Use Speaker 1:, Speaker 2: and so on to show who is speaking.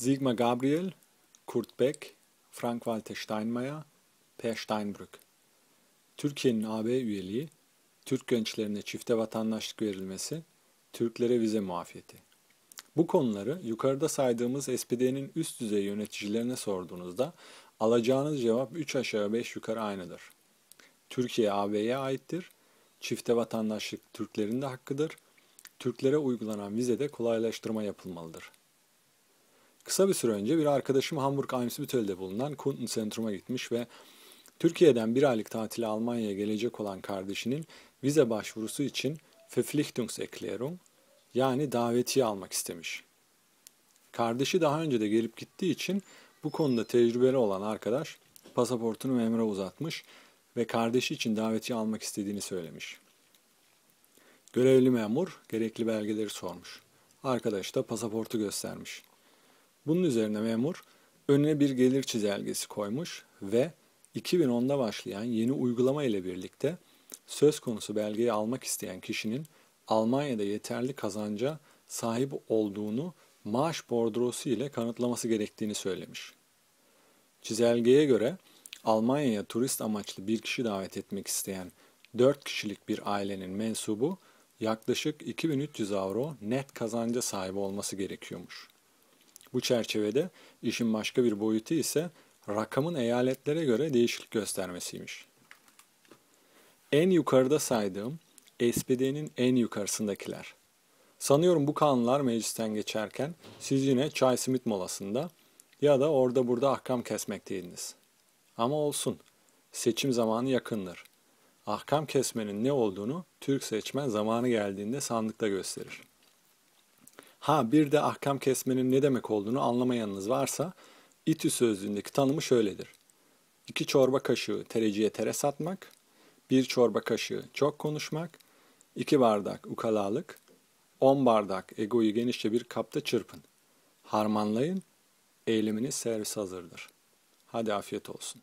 Speaker 1: Sigmar Gabriel, Kurt Beck, Frank-Walter Steinmeier, Per Steinbrück. Türkiye'nin AB üyeliği, Türk gençlerine çifte vatandaşlık verilmesi, Türklere vize muafiyeti. Bu konuları yukarıda saydığımız SPD'nin üst düzey yöneticilerine sorduğunuzda alacağınız cevap 3 aşağı 5 yukarı aynıdır. Türkiye AB'ye aittir. Çifte vatandaşlık Türklerin de hakkıdır. Türklere uygulanan vizede kolaylaştırma yapılmalıdır. Kısa bir süre önce bir arkadaşım Hamburg Eimsbüttel'de bulunan Kundenzentrum'a gitmiş ve Türkiye'den bir aylık tatile Almanya'ya gelecek olan kardeşinin vize başvurusu için Verpflichtungserklärung yani davetiye almak istemiş. Kardeşi daha önce de gelip gittiği için bu konuda tecrübeli olan arkadaş pasaportunu memura uzatmış ve kardeşi için davetiye almak istediğini söylemiş. Görevli memur gerekli belgeleri sormuş. Arkadaş da pasaportu göstermiş. Bunun üzerine memur önüne bir gelir çizelgesi koymuş ve 2010'da başlayan yeni uygulama ile birlikte söz konusu belgeyi almak isteyen kişinin Almanya'da yeterli kazanca sahip olduğunu maaş bordrosu ile kanıtlaması gerektiğini söylemiş. Çizelgeye göre Almanya'ya turist amaçlı bir kişi davet etmek isteyen 4 kişilik bir ailenin mensubu yaklaşık 2300 avro net kazanca sahip olması gerekiyormuş. Bu çerçevede işin başka bir boyutu ise rakamın eyaletlere göre değişiklik göstermesiymiş. En yukarıda saydığım SPD'nin en yukarısındakiler. Sanıyorum bu kanunlar meclisten geçerken siz yine çay simit molasında ya da orada burada ahkam kesmekteydiniz. Ama olsun, seçim zamanı yakındır. Ahkam kesmenin ne olduğunu Türk seçmen zamanı geldiğinde sandıkta gösterir. Ha bir de ahkam kesmenin ne demek olduğunu anlamayanınız varsa İTÜ sözlüğündeki tanımı şöyledir. İki çorba kaşığı tereciye tere satmak, bir çorba kaşığı çok konuşmak, iki bardak ukalalık, on bardak egoyu genişçe bir kapta çırpın. Harmanlayın, eyleminiz servis hazırdır. Hadi afiyet olsun.